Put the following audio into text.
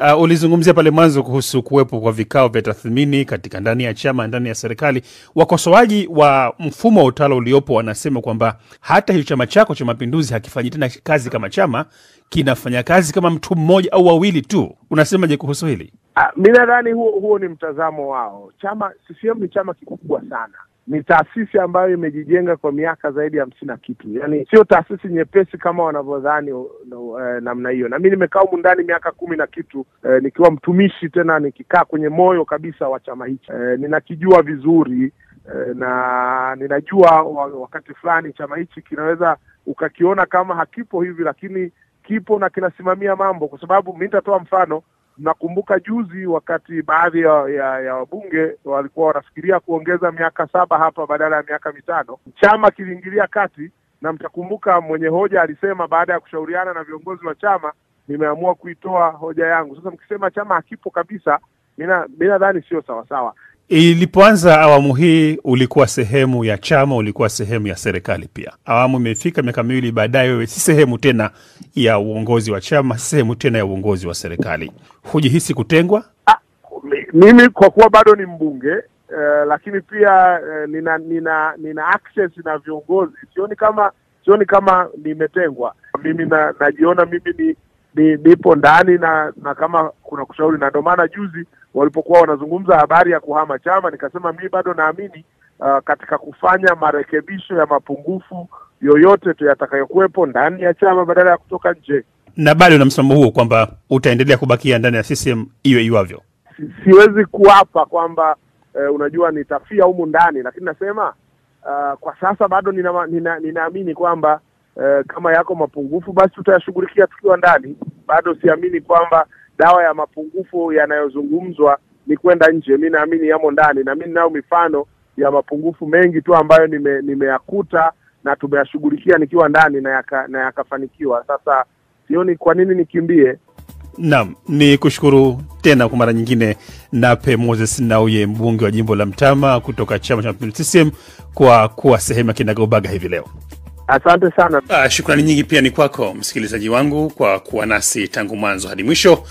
Uh, ulizungumzia pale mwanzo kuhusu kuwepo kwa vikao vya tathmini katika ndani ya chama, ndani ya serikali. Wakosoaji wa mfumo wa utawala uliopo wanasema kwamba hata hiyo chama chako cha Mapinduzi hakifanyi tena kazi kama chama, kinafanya kazi kama mtu mmoja au wawili tu. Unasemaje kuhusu hili? Uh, mi nadhani huo huo ni mtazamo wao. Chama CCM ni chama kikubwa sana, ni taasisi ambayo imejijenga kwa miaka zaidi ya hamsini na kitu, yaani sio taasisi nyepesi kama wanavyodhani uh, namna hiyo. Na mi nimekaa humu ndani miaka kumi na kitu uh, nikiwa mtumishi, tena nikikaa kwenye moyo kabisa wa chama hichi. Uh, ninakijua vizuri uh, na ninajua wakati fulani chama hichi kinaweza ukakiona kama hakipo hivi, lakini kipo na kinasimamia mambo, kwa sababu mi nitatoa mfano Mnakumbuka juzi wakati baadhi ya, ya, ya wabunge walikuwa wanafikiria kuongeza miaka saba hapa badala ya miaka mitano, chama kiliingilia kati, na mtakumbuka mwenye hoja alisema baada ya kushauriana na viongozi wa chama, nimeamua kuitoa hoja yangu. Sasa mkisema chama hakipo kabisa, mi nadhani sio sawasawa. Ilipoanza awamu hii ulikuwa sehemu ya chama, ulikuwa sehemu ya serikali pia. Awamu imefika miaka miwili baadaye, wewe si sehemu tena ya uongozi wa chama, si sehemu tena ya uongozi wa serikali. Hujihisi kutengwa? Ah, mimi kwa kuwa bado ni mbunge eh, lakini pia eh, nina nina nina access na viongozi, sioni kama sioni kama nimetengwa. Mimi na, najiona mimi ni nipo ndani na na kama kuna kushauri, na ndio maana juzi walipokuwa wanazungumza habari ya kuhama chama, nikasema mii bado naamini uh, katika kufanya marekebisho ya mapungufu yoyote tu yatakayokuwepo ndani ya chama badala ya kutoka nje. Na bado na msimamo huo kwamba utaendelea kubakia ndani ya CCM iwe iwavyo. Si, siwezi kuapa kwamba uh, unajua nitafia humu ndani, lakini nasema uh, kwa sasa bado ninaamini nina, nina kwamba Uh, kama yako mapungufu basi tutayashughulikia tukiwa ndani. Bado siamini kwamba dawa ya mapungufu yanayozungumzwa ni kwenda nje. Mi naamini yamo ndani, na mi ninayo mifano ya mapungufu mengi tu ambayo nime, nimeyakuta na tumeyashughulikia nikiwa ndani na yakafanikiwa. yaka. Sasa sioni kwa nini nikimbie. nam ni kushukuru tena kwa mara nyingine Nape Moses Nauye, mbunge wa jimbo la Mtama kutoka chama cha Mapinduzi CCM, kwa kuwa sehemu ya Kinagaubaga hivi leo. Asante sana. Ah, shukrani nyingi pia ni kwako msikilizaji wangu kwa kuwa nasi tangu mwanzo hadi mwisho.